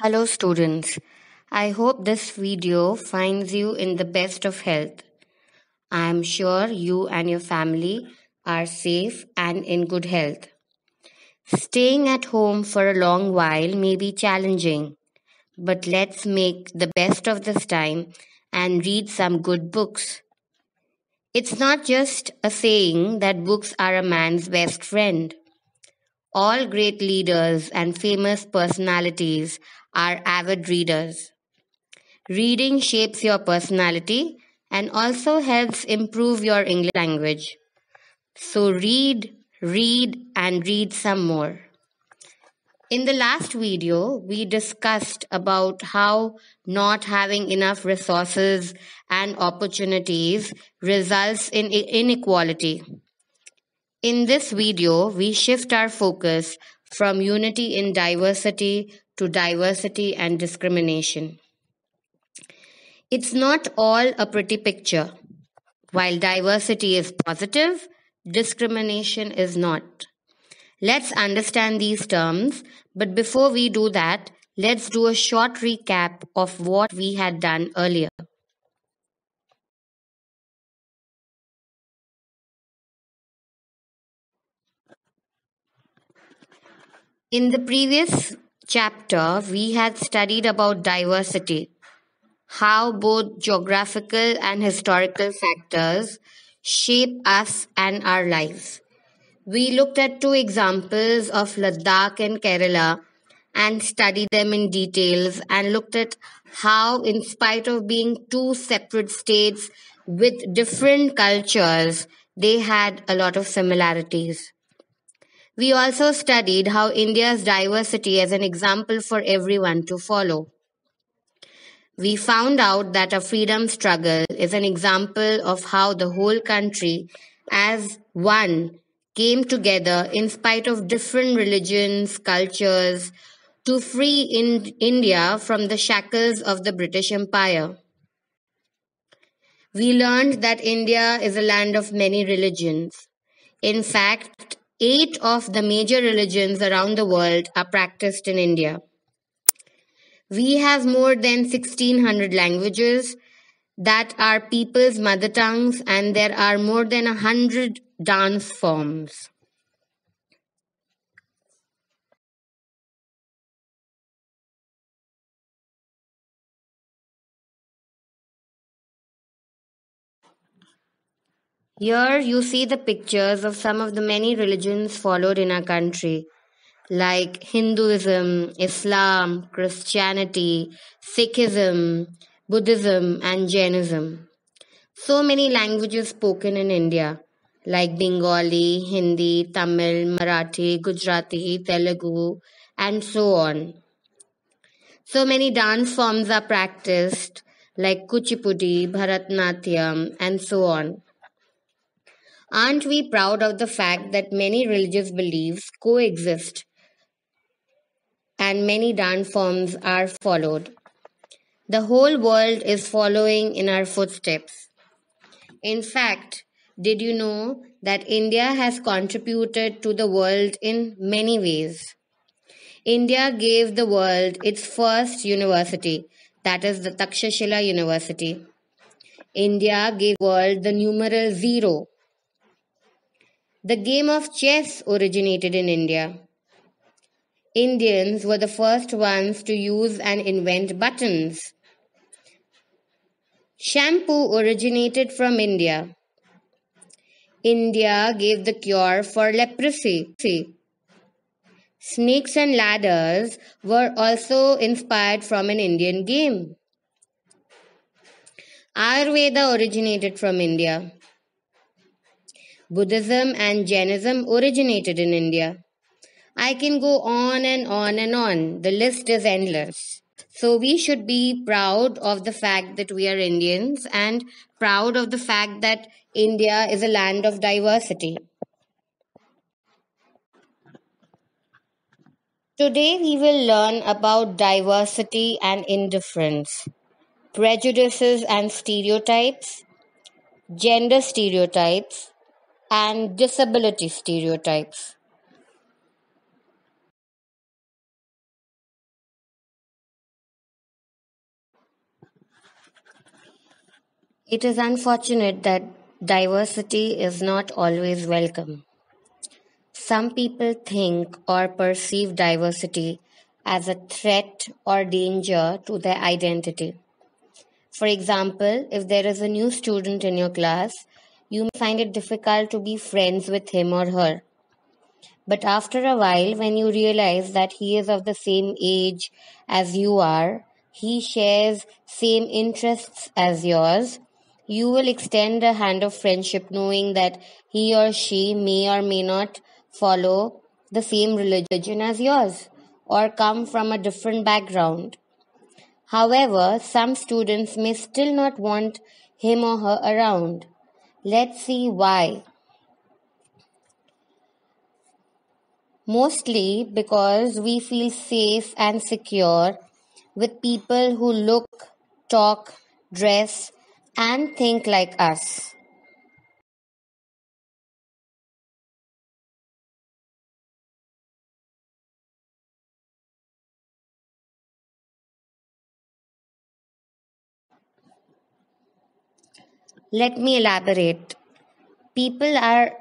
Hello students. I hope this video finds you in the best of health. I am sure you and your family are safe and in good health. Staying at home for a long while may be challenging, but let's make the best of this time and read some good books. It's not just a saying that books are a man's best friend. All great leaders and famous personalities are avid readers. Reading shapes your personality and also helps improve your English language. So read, read, and read some more. In the last video, we discussed about how not having enough resources and opportunities results in inequality. In this video, we shift our focus from unity in diversity to diversity and discrimination. It's not all a pretty picture. While diversity is positive, discrimination is not. Let's understand these terms, but before we do that, let's do a short recap of what we had done earlier. In the previous chapter, we had studied about diversity, how both geographical and historical factors shape us and our lives. We looked at two examples of Ladakh and Kerala and studied them in details and looked at how, in spite of being two separate states with different cultures, they had a lot of similarities. We also studied how India's diversity is an example for everyone to follow. We found out that a freedom struggle is an example of how the whole country, as one, came together in spite of different religions, cultures, to free in India from the shackles of the British Empire. We learned that India is a land of many religions. In fact, Eight of the major religions around the world are practiced in India. We have more than 1600 languages that are people's mother tongues, and there are more than 100 dance forms. Here you see the pictures of some of the many religions followed in our country, like Hinduism, Islam, Christianity, Sikhism, Buddhism, and Jainism. So many languages spoken in India, like Bengali, Hindi, Tamil, Marathi, Gujarati, Telugu, and so on. So many dance forms are practiced, like Kuchipudi, Bharatnatyam, and so on. Aren't we proud of the fact that many religious beliefs coexist and many dance forms are followed? The whole world is following in our footsteps. In fact, did you know that India has contributed to the world in many ways? India gave the world its first university, that is the Takshashila University. India gave world the numeral zero, the game of chess originated in India. Indians were the first ones to use and invent buttons. Shampoo originated from India. India gave the cure for leprosy. Snakes and ladders were also inspired from an Indian game. Ayurveda originated from India. Buddhism and Jainism originated in India. I can go on and on and on. The list is endless. So we should be proud of the fact that we are Indians and proud of the fact that India is a land of diversity. Today we will learn about diversity and indifference, prejudices and stereotypes, gender stereotypes, and disability stereotypes. It is unfortunate that diversity is not always welcome. Some people think or perceive diversity as a threat or danger to their identity. For example, if there is a new student in your class you may find it difficult to be friends with him or her. But after a while, when you realize that he is of the same age as you are, he shares same interests as yours, you will extend a hand of friendship knowing that he or she may or may not follow the same religion as yours or come from a different background. However, some students may still not want him or her around. Let's see why. Mostly because we feel safe and secure with people who look, talk, dress, and think like us. Let me elaborate. People are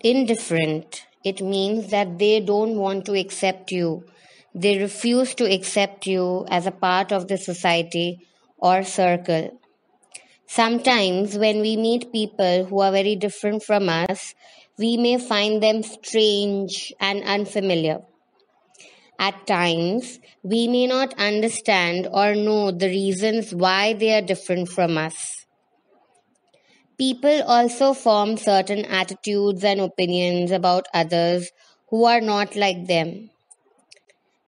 indifferent. It means that they don't want to accept you. They refuse to accept you as a part of the society or circle. Sometimes, when we meet people who are very different from us, we may find them strange and unfamiliar. At times, we may not understand or know the reasons why they are different from us. People also form certain attitudes and opinions about others who are not like them.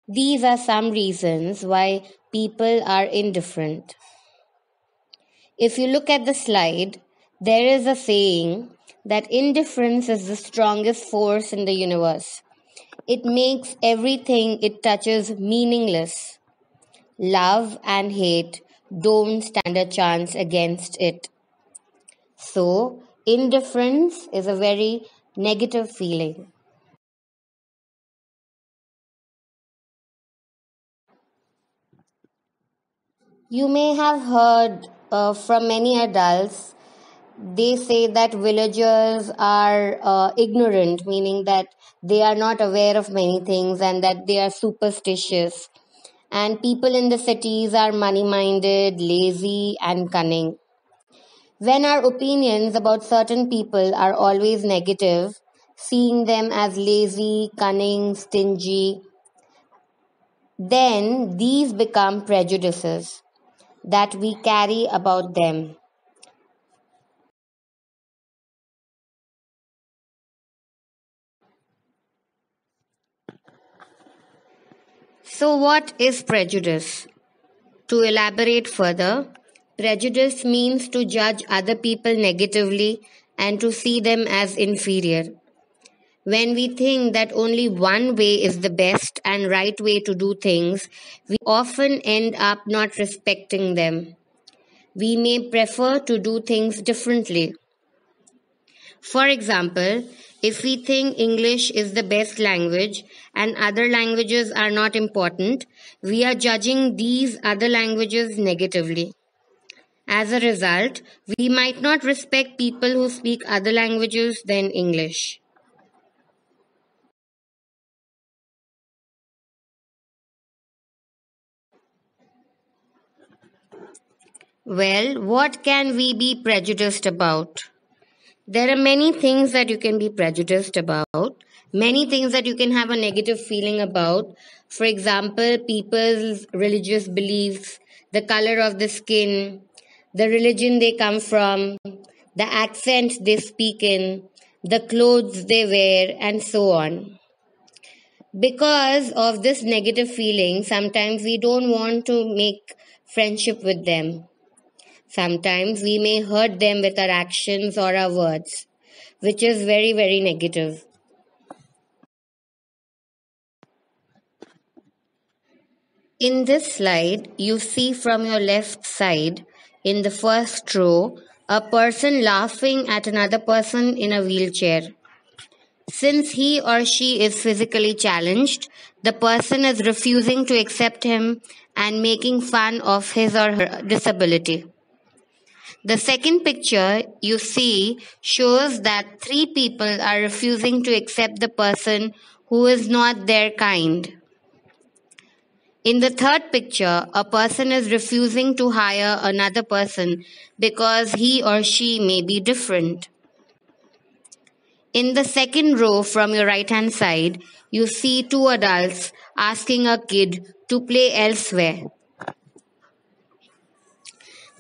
These are some reasons why people are indifferent. If you look at the slide, there is a saying that indifference is the strongest force in the universe. It makes everything it touches meaningless. Love and hate don't stand a chance against it. So, indifference is a very negative feeling. You may have heard uh, from many adults, they say that villagers are uh, ignorant, meaning that they are not aware of many things and that they are superstitious. And people in the cities are money minded, lazy, and cunning. When our opinions about certain people are always negative, seeing them as lazy, cunning, stingy, then these become prejudices that we carry about them. So, what is prejudice? To elaborate further, Prejudice means to judge other people negatively and to see them as inferior. When we think that only one way is the best and right way to do things, we often end up not respecting them. We may prefer to do things differently. For example, if we think English is the best language and other languages are not important, we are judging these other languages negatively. As a result, we might not respect people who speak other languages than English. Well, what can we be prejudiced about? There are many things that you can be prejudiced about, many things that you can have a negative feeling about. For example, people's religious beliefs, the color of the skin, the religion they come from, the accent they speak in, the clothes they wear, and so on. Because of this negative feeling, sometimes we don't want to make friendship with them. Sometimes we may hurt them with our actions or our words, which is very, very negative. In this slide, you see from your left side in the first row a person laughing at another person in a wheelchair. Since he or she is physically challenged, the person is refusing to accept him and making fun of his or her disability. The second picture you see shows that three people are refusing to accept the person who is not their kind. In the third picture, a person is refusing to hire another person because he or she may be different. In the second row from your right hand side, you see two adults asking a kid to play elsewhere.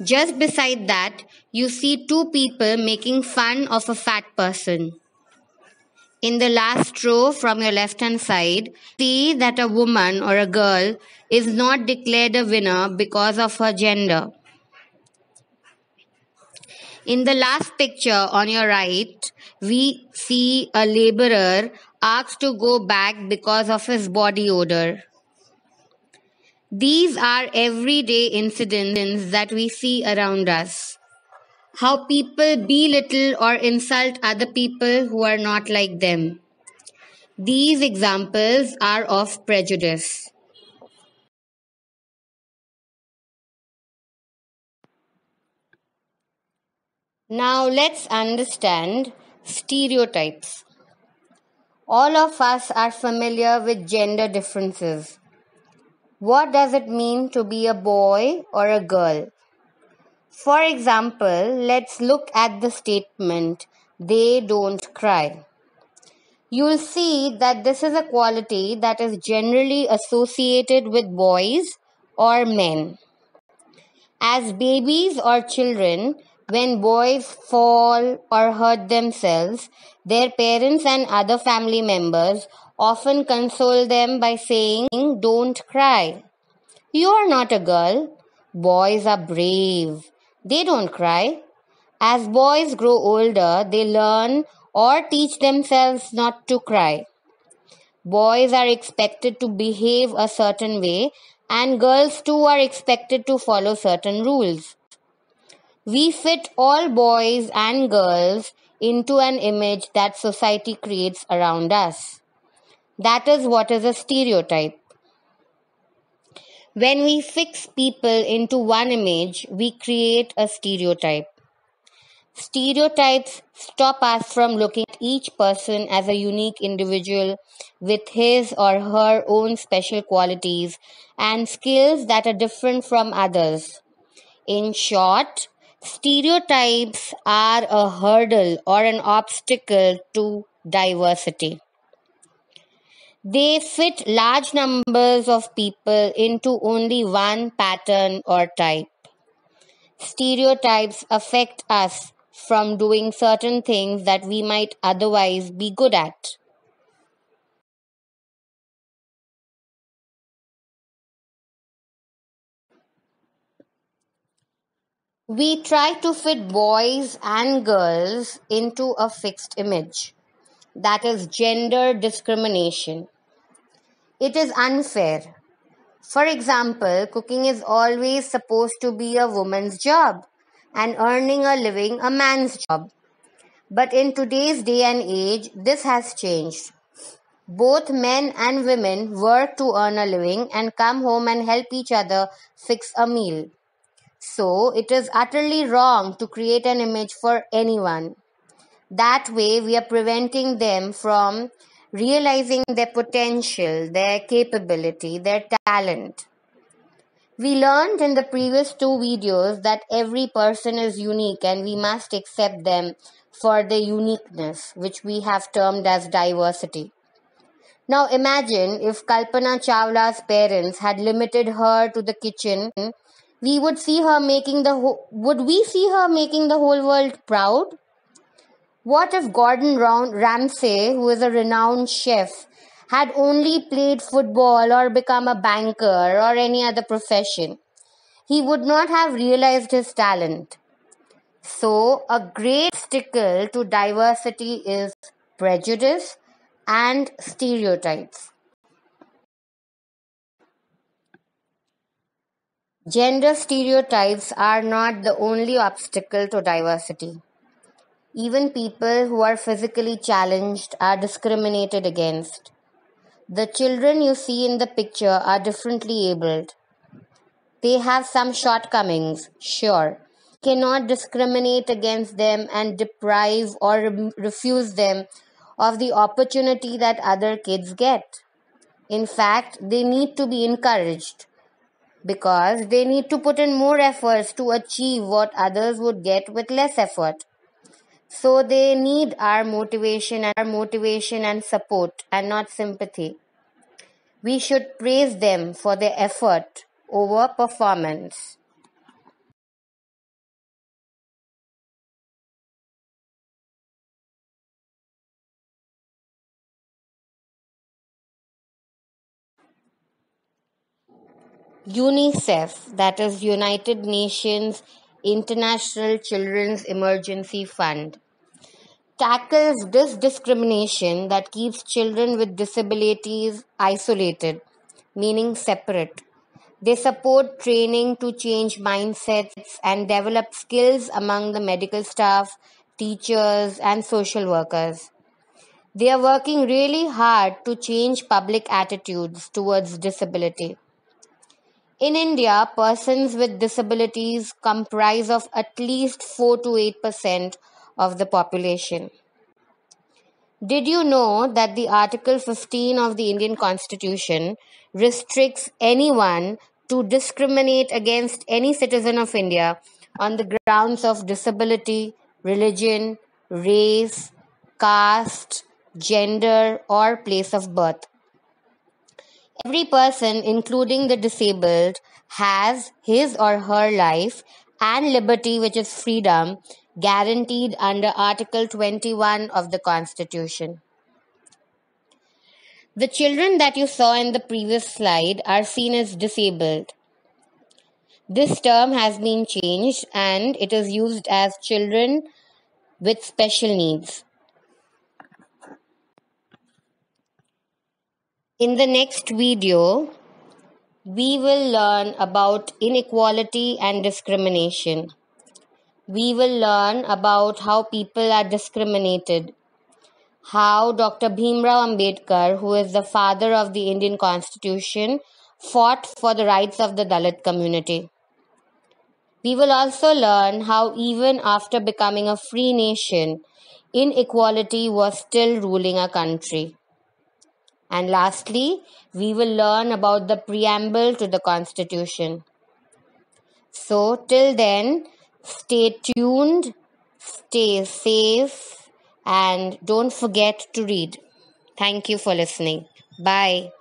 Just beside that, you see two people making fun of a fat person. In the last row from your left hand side, see that a woman or a girl is not declared a winner because of her gender. In the last picture on your right, we see a laborer asked to go back because of his body odor. These are everyday incidents that we see around us. How people belittle or insult other people who are not like them. These examples are of prejudice. Now let's understand stereotypes. All of us are familiar with gender differences. What does it mean to be a boy or a girl? For example, let's look at the statement, they don't cry. You'll see that this is a quality that is generally associated with boys or men. As babies or children, when boys fall or hurt themselves, their parents and other family members often console them by saying, Don't cry. You are not a girl. Boys are brave. They don't cry. As boys grow older, they learn or teach themselves not to cry. Boys are expected to behave a certain way, and girls too are expected to follow certain rules. We fit all boys and girls into an image that society creates around us. That is what is a stereotype. When we fix people into one image, we create a stereotype. Stereotypes stop us from looking at each person as a unique individual with his or her own special qualities and skills that are different from others. In short, Stereotypes are a hurdle or an obstacle to diversity. They fit large numbers of people into only one pattern or type. Stereotypes affect us from doing certain things that we might otherwise be good at. We try to fit boys and girls into a fixed image. That is gender discrimination. It is unfair. For example, cooking is always supposed to be a woman's job and earning a living a man's job. But in today's day and age, this has changed. Both men and women work to earn a living and come home and help each other fix a meal. So, it is utterly wrong to create an image for anyone. That way, we are preventing them from realizing their potential, their capability, their talent. We learned in the previous two videos that every person is unique and we must accept them for their uniqueness, which we have termed as diversity. Now imagine if Kalpana Chawla's parents had limited her to the kitchen we would see her making the ho- would we see her making the whole world proud what if gordon ramsay who is a renowned chef had only played football or become a banker or any other profession? He would not have realized his talent. So a great obstacle to diversity is prejudice and stereotypes. Gender stereotypes are not the only obstacle to diversity. Even people who are physically challenged are discriminated against. The children you see in the picture are differently abled. They have some shortcomings, sure, cannot discriminate against them and deprive or refuse them of the opportunity that other kids get. In fact, they need to be encouraged because they need to put in more efforts to achieve what others would get with less effort. So they need our motivation and our motivation and support and not sympathy. We should praise them for their effort over performance. UNICEF, that is United Nations International Children's Emergency Fund, tackles this discrimination that keeps children with disabilities isolated, meaning separate. They support training to change mindsets and develop skills among the medical staff, teachers, and social workers. They are working really hard to change public attitudes towards disability. In India, persons with disabilities comprise of at least 4 to 8% of the population. Did you know that the Article 15 of the Indian Constitution restricts anyone to discriminate against any citizen of India on the grounds of disability, religion, race, caste, gender, or place of birth? Every person, including the disabled, has his or her life and liberty, which is freedom, guaranteed under Article 21 of the Constitution. The children that you saw in the previous slide are seen as disabled. This term has been changed and it is used as children with special needs. In the next video, we will learn about inequality and discrimination. We will learn about how people are discriminated, how Dr. Bhimrao Ambedkar, who is the father of the Indian Constitution, fought for the rights of the Dalit community. We will also learn how, even after becoming a free nation, inequality was still ruling our country. And lastly, we will learn about the preamble to the Constitution. So, till then, stay tuned, stay safe, and don't forget to read. Thank you for listening. Bye.